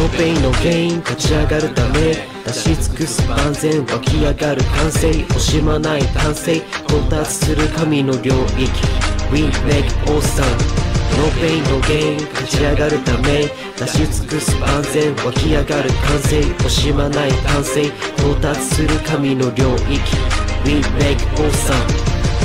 No pain no gain 立ち上がるため出し尽くす万全湧き上がる完成惜しまない完成到達する神の領域。We make awesome No pain no gain 立ち上がるため出し尽くす万全湧き上がる完成惜しまない完成到達する神の領域。We make awesome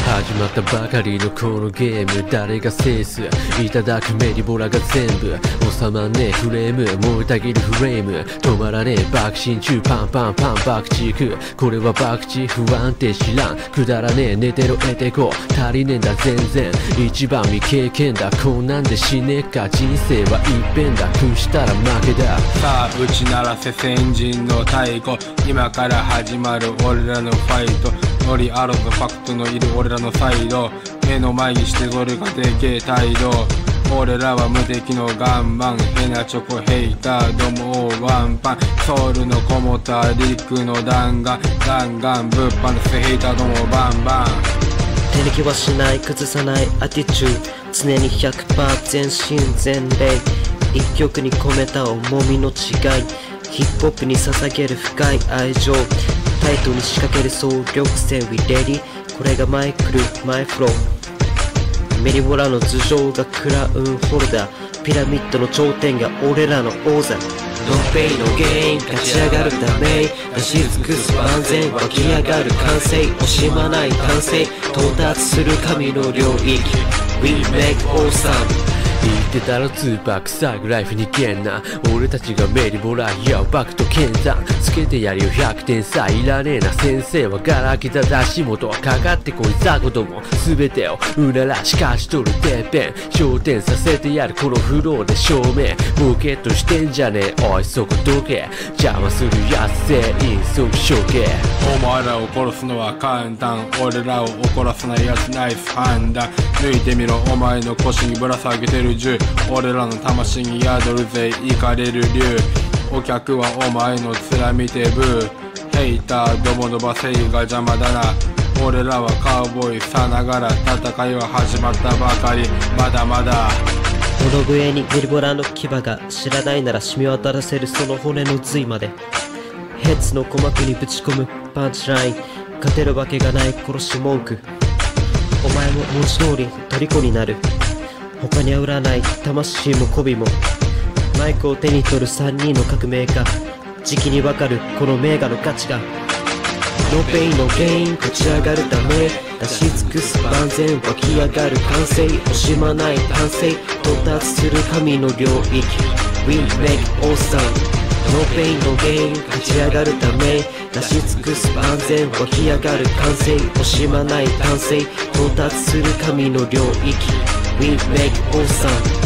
始まったばかりのこのゲーム誰が制す？いただくメリボラが全部収まんねえフレーム燃えたぎるフレーム止まらねえ爆心中パンパンパン爆竹これは爆地不安定知らんくだらねえ寝てろ得てこ足りねえんだ全然一番未経験だこんなんで死ねえか人生は一変だ屈したら負けださあ打ち鳴らせ先人の太鼓今から始まる俺らのファイトノリアロとファクトのいる俺らのサイド目の前にしてそれがでけえ態度俺らは無敵のガンマンヘナチョコヘイターどもワンパン。ソウルのこもたリックの弾丸ガンガン物販のスヘイターどもバンバン。手抜きはしない崩さないアティチュー常に100%全身全霊。一曲に込めた重みの違い。ヒップホップに捧げる深い愛情。タイトに仕掛ける総力戦 We ready? これがマイクルマイフロー。メリボラの頭上がクラウンホルダー。ピラミッドの頂点が俺らの王座。ノーペイの原因立ち上がるため出し尽くす万全湧き上がる完成惜しまない完成到達する神の領域。We make awesome. 言ってたらツーパックサグライフにけんな。俺たちがメリボライヤーバクと剣山。つけてやるよ100点さえいらねえな。先生はガラケた出し元はかかってこいザコども全てをうならしかしとるてっぺん。焦点させてやるこのフローで照明。ボケットしてんじゃねえ。おいそこどけ。邪魔するやつ全員即処刑。お前らを殺すのは簡単。俺らを怒らせないやつナイス判断抜いてみろお前の腰にぶら下げてる。銃。俺らの魂に宿るぜ。イかれる竜。お客はお前の面見てブー。ヘイターどものばせいが邪魔だな。俺らはカウボーイさながら戦いは始まったばかり。まだまだ。この上にゲリボラの牙が知らないなら染み渡らせるその骨の髄まで。ヘッズの鼓膜にぶち込む。パンチライン。勝てるわけがない殺し文句。お前も文字通り虜になる。他には売らない魂も媚びもマイクを手に取る3人の革命家時期にわかるこの名画の価値が No pain no gain 立ち上がるため出し尽くす万全湧き上がる完成惜しまない完成到達する神の領域。We make awesome. No pain no gain 立ち上がるため出し尽くす万全湧き上がる完成惜しまない完成到達する神の領域。We make awesome